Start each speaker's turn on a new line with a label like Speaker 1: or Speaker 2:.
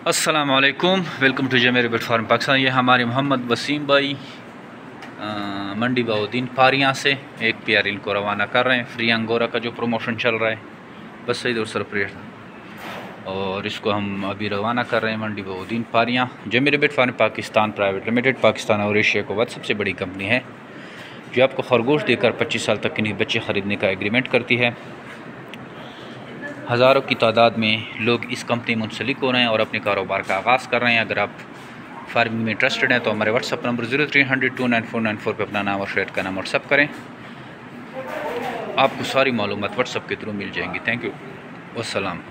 Speaker 1: असलकुम welcome to जमेर बेट फार्म पाकिस्तान ये हमारे मोहम्मद वसीम भाई मंडी बाउद्दीन पारियाँ से एक प्यार इनको रवाना कर रहे हैं। फ्री अंगोरा का जो प्रमोशन चल रहा है, बस सही और सरप्रेस और इसको हम अभी रवाना कर रहे हैं मंडी बाउद्दीन पारियाँ। जमेर बेट farm Pakistan private limited Pakistan और एशिया को बाद सबसे बड़ी कंपनी है, जो आपको खरगोश देकर पच्चीस साल तक के लिए बच्चे ख़रीदने का एग्रीमेंट करती है। हज़ारों की तादाद में लोग इस कंपनी में मुंसलिक हो रहे हैं और अपने कारोबार का आगाज़ कर रहे हैं। अगर आप फ़ार्मिंग में इंटरेस्टेड हैं तो हमारे WhatsApp number zero three hundred two nine four nine four पर अपना नाम और शेयर का नाम व्हाट्सअप करें। आपको सारी मालूम व्हाट्सअप के थ्रू मिल जाएँगी। थैंक यू वसलम